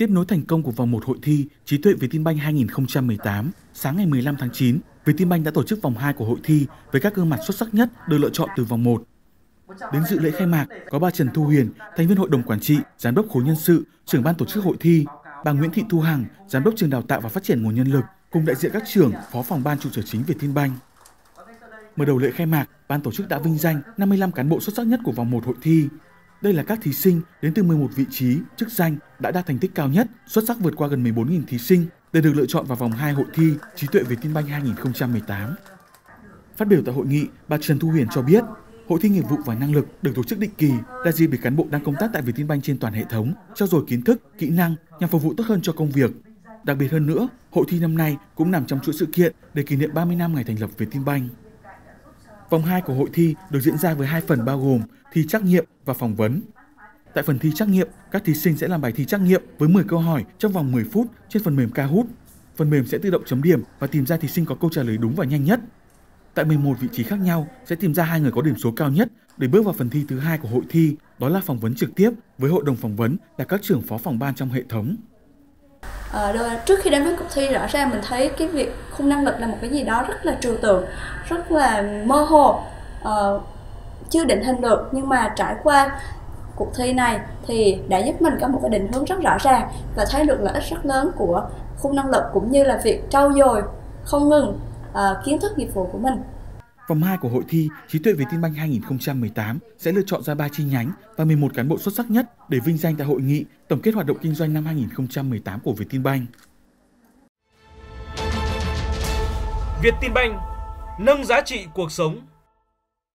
Tiếp nối thành công của vòng 1 hội thi Trí tuệ Vietinbank 2018, sáng ngày 15 tháng 9, Vietinbank đã tổ chức vòng 2 của hội thi với các gương mặt xuất sắc nhất được lựa chọn từ vòng 1. Đến dự lễ khai mạc có bà Trần Thu Huyền, thành viên hội đồng quản trị, giám đốc khối nhân sự, trưởng ban tổ chức hội thi, bà Nguyễn Thị Thu Hằng, giám đốc trường đào tạo và phát triển nguồn nhân lực, cùng đại diện các trưởng, phó phòng ban trụ sở chính Vietinbank. Mở đầu lễ khai mạc, ban tổ chức đã vinh danh 55 cán bộ xuất sắc nhất của vòng 1 hội thi. Đây là các thí sinh đến từ 11 vị trí, chức danh đã đạt thành tích cao nhất, xuất sắc vượt qua gần 14.000 thí sinh để được lựa chọn vào vòng 2 hội thi Trí tuệ Vietinbank 2018. Phát biểu tại hội nghị, bà Trần Thu Huyền cho biết, Hội thi nghiệp vụ và năng lực được tổ chức định kỳ là dịp để cán bộ đang công tác tại Vietinbank trên toàn hệ thống trao dồi kiến thức, kỹ năng nhằm phục vụ tốt hơn cho công việc. Đặc biệt hơn nữa, hội thi năm nay cũng nằm trong chuỗi sự kiện để kỷ niệm 30 năm ngày thành lập Vietinbank. Vòng 2 của hội thi được diễn ra với hai phần bao gồm thi trắc nghiệm và phỏng vấn. Tại phần thi trắc nghiệm, các thí sinh sẽ làm bài thi trắc nghiệm với 10 câu hỏi trong vòng 10 phút trên phần mềm Kahoot. Phần mềm sẽ tự động chấm điểm và tìm ra thí sinh có câu trả lời đúng và nhanh nhất. Tại 11 vị trí khác nhau sẽ tìm ra hai người có điểm số cao nhất để bước vào phần thi thứ hai của hội thi, đó là phỏng vấn trực tiếp với hội đồng phỏng vấn là các trưởng phó phòng ban trong hệ thống. À, đôi, trước khi đến với cuộc thi rõ ràng mình thấy cái việc khung năng lực là một cái gì đó rất là trừu tượng, rất là mơ hồ, uh, chưa định hình được nhưng mà trải qua cuộc thi này thì đã giúp mình có một cái định hướng rất rõ ràng và thấy được lợi ích rất lớn của khung năng lực cũng như là việc trau dồi không ngừng uh, kiến thức nghiệp vụ của mình. Vòng 2 của hội thi, Trí tuệ Vietinbank 2018 sẽ lựa chọn ra 3 chi nhánh và 11 cán bộ xuất sắc nhất để vinh danh tại hội nghị tổng kết hoạt động kinh doanh năm 2018 của Vietinbank. Vietinbank nâng giá trị cuộc sống